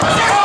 Yeah.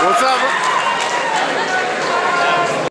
我知道不。